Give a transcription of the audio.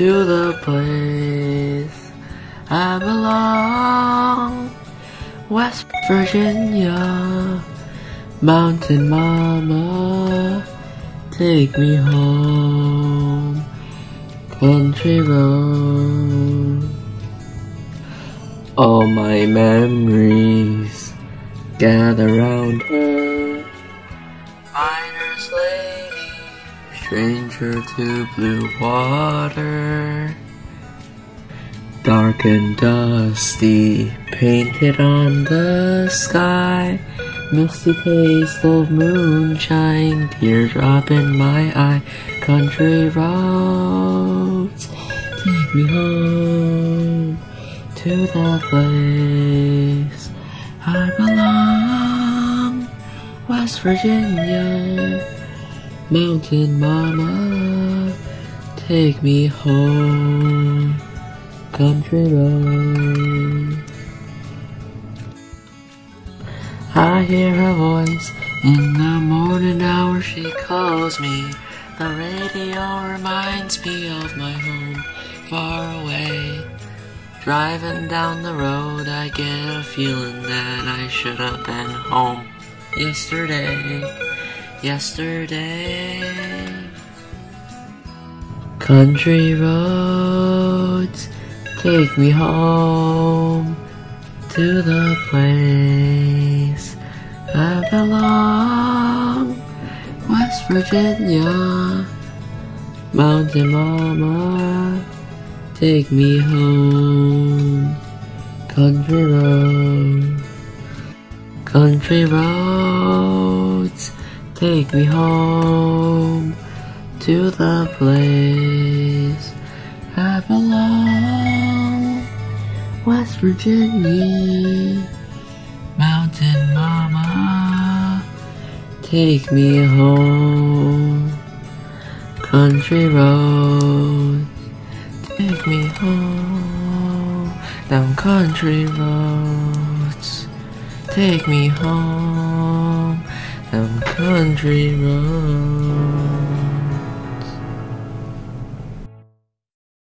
to the place I belong. West Virginia, Mountain Mama, take me home. Country road. All my memories gather round her. Miner's lady, stranger to blue water. Dark and dusty, painted on the sky. Misty taste of moonshine, teardrop in my eye. Country roads, take me home to the place I belong. West Virginia, Mountain Mama, take me home. Country road. I hear her voice in the morning hour. She calls me. The radio reminds me of my home far away. Driving down the road, I get a feeling that I should have been home yesterday. Yesterday. Country roads, take me home to the place I belong. West Virginia, Mountain Mama, take me home. Country roads, country roads, take me home to the place I belong. West Virginia, Mountain Mama, take me home. Country road, take me home. Down country roads, take me home. Down country roads.